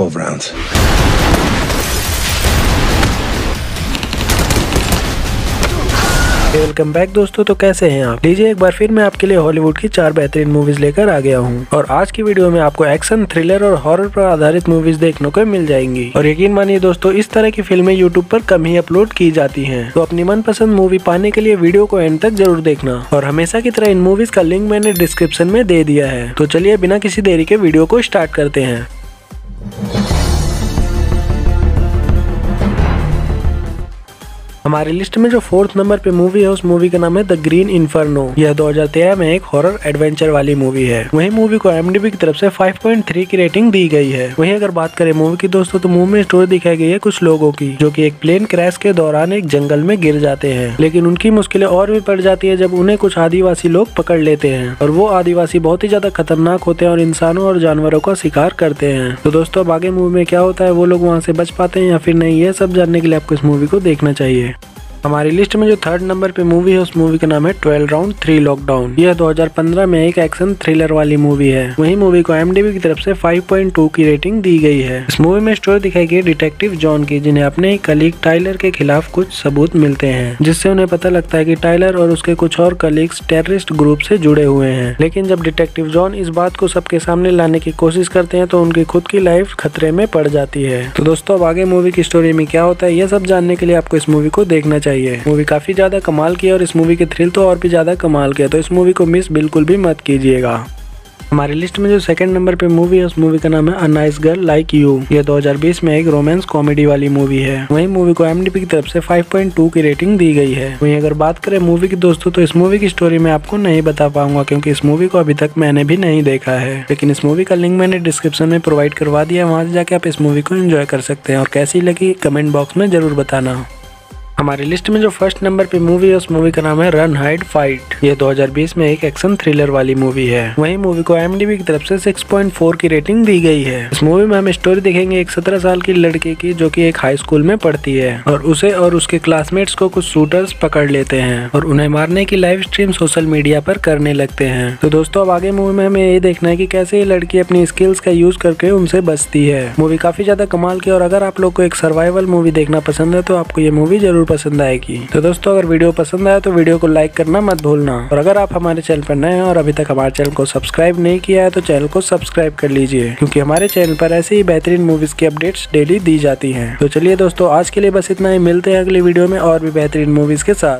12 rounds. Welcome back दोस्तों तो कैसे हैं आप? लीजिए एक बार फिर मैं आपके लिए हॉलीवुड की चार बेहतरीन मूवीज़ लेकर आ गया हूँ। और आज की वीडियो में आपको एक्शन थ्रिलर और हॉरर पर आधारित मूवीज़ देखने को मिल जाएँगी। और यकीन मानिए दोस्तों, इस तरह की फ़िल्में यूट्यूब पर कम ही अपलोड की जाती हैं। तो अपनी मनपसंद मूवी पाने के लिए वीडियो को एंड तक ज़रूर देखना। और हमेशा की तरह इन मूवीज़ का लिंक मैंने डिस्क्रिप्शन में दे दिया है। तो चलिए बिना किसी देरी के वीडियो को स्टार्ट करते हैं। Thank you. हमारी लिस्ट में जो फोर्थ नंबर पे मूवी है, उस मूवी का नाम है द ग्रीन इन्फर्नो यह 2013 में एक हॉरर एडवेंचर वाली मूवी है। वही मूवी को एम की तरफ़ से 5.3 की रेटिंग दी गई है। वही अगर बात करें मूवी की, दोस्तों तो मूवी में स्टोरी दिखाई गई है कुछ लोगों की, जो की एक प्लेन क्रैश के दौरान एक जंगल में गिर जाते हैं। लेकिन उनकी मुश्किलें और भी पड़ जाती है जब उन्हें कुछ आदिवासी लोग पकड़ लेते हैं। और वो आदिवासी बहुत ही ज़्यादा खतरनाक होते हैं और इंसानों और जानवरों का शिकार करते हैं। तो दोस्तों, अब आगे मूवी में क्या होता है, वो लोग वहाँ से बच पाते हैं या फिर नहीं ये सब जानने के लिए आपको इस मूवी को देखना चाहिए। हमारी लिस्ट में जो थर्ड नंबर पे मूवी है, उस मूवी का नाम है ट्वेल्व राउंड थ्री लॉकडाउन यह 2015 में एक एक्शन थ्रिलर वाली मूवी है। वही मूवी को एम की तरफ़ से 5.2 की रेटिंग दी गई है। इस मूवी में स्टोरी दिखाई गई डिटेक्टिव जॉन की, जिन्हें अपने कलीग टाइलर के खिलाफ कुछ सबूत मिलते हैं, जिससे उन्हें पता लगता है की टाइलर और उसके कुछ और कलीग्स टेररिस्ट ग्रुप से जुड़े हुए हैं। लेकिन जब डिटेक्टिव जॉन इस बात को सबके सामने लाने की कोशिश करते हैं तो उनकी खुद की लाइफ खतरे में पड़ जाती है। तो दोस्तों, अब आगे मूवी की स्टोरी में क्या होता है, यह सब जानने के लिए आपको इस मूवी को देखना चाहिए। चाहिए। मूवी काफ़ी ज़्यादा कमाल की है और इस मूवी के थ्रिल तो और भी ज़्यादा कमाल के है तो इस मूवी को मिस बिल्कुल भी मत कीजिएगा। हमारी लिस्ट में जो सेकंड नंबर पे मूवी है, उस मूवी का नाम है a nice girl like you ये 2020 में एक रोमांस कॉमेडी वाली मूवी है। वही मूवी को एमडीपी की तरफ़ से 5.2 की रेटिंग दी गई है। वही अगर बात करें मूवी की दोस्तों तो इस मूवी की स्टोरी मैं आपको नहीं बता पाऊँगा, क्योंकि इस मूवी को अभी तक मैंने भी नहीं देखा है। लेकिन इस मूवी का लिंक मैंने डिस्क्रिप्शन में प्रोवाइड करवा दिया है, वहाँ से जाके आप इस मूवी को एंजॉय कर सकते हैं। और कैसी लगी कमेंट बॉक्स में ज़रूर बताना। हमारी लिस्ट में जो फ़र्स्ट नंबर पे मूवी है, उस मूवी का नाम है रन हाइड फाइट ये 2020 में एक एक्शन थ्रिलर वाली मूवी है। वही मूवी को एम की तरफ़ से 6.4 की रेटिंग दी गई है। इस मूवी में हम स्टोरी देखेंगे एक 17 साल की लड़के की, जो कि एक हाई स्कूल में पढ़ती है। और उसे और उसके क्लासमेट्स को कुछ शूटर्स पकड़ लेते हैं और उन्हें मारने की लाइव स्ट्रीम सोशल मीडिया पर करने लगते हैं। तो दोस्तों, अब आगे मूवी में हमें ये देखना है की कैसे ये लड़की अपनी स्किल्स का यूज़ करके उनसे बचती है। मूवी काफ़ी ज़्यादा कमाल की और अगर आप लोग को एक सर्वाइवल मूवी देखना पसंद है तो आपको ये मूवी ज़रूर पसंद आएगी। तो दोस्तों, अगर वीडियो पसंद आया तो वीडियो को लाइक करना मत भूलना। और अगर आप हमारे चैनल पर नए हैं और अभी तक हमारे चैनल को सब्सक्राइब नहीं किया है तो चैनल को सब्सक्राइब कर लीजिए, क्योंकि हमारे चैनल पर ऐसे ही बेहतरीन मूवीज़ की अपडेट्स डेली दी जाती है। तो चलिए दोस्तों, आज के लिए बस इतना ही। मिलते हैं अगले वीडियो में और भी बेहतरीन मूवीज़ के साथ।